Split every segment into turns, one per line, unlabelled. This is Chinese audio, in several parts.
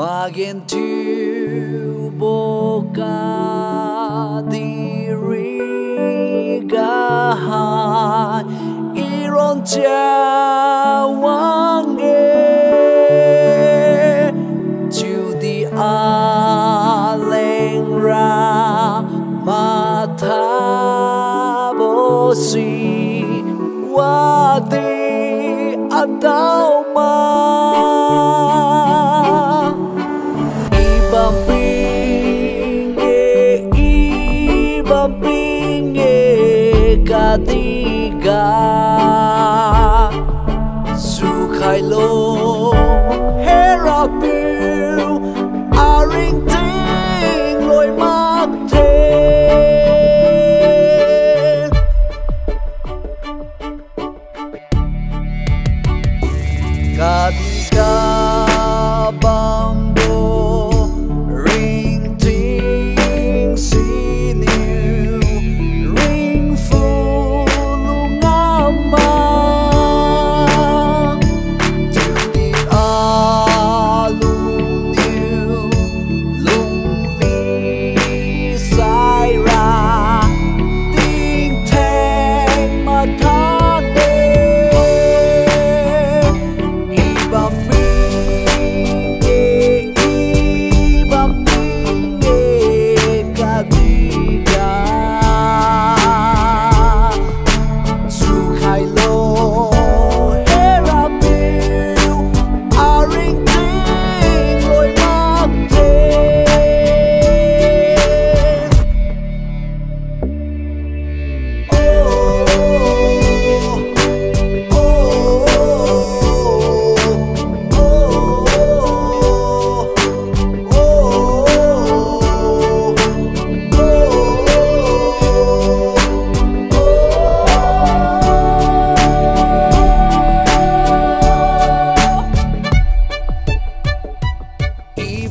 我愿丢不掉的你，依然向往的，就在阿拉玛他不弃我的阿达玛。tiga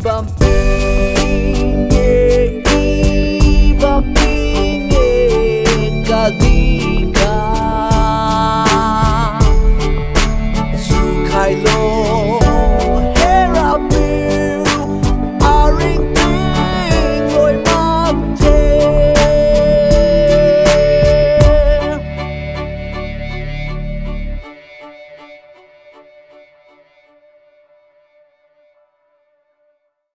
bump.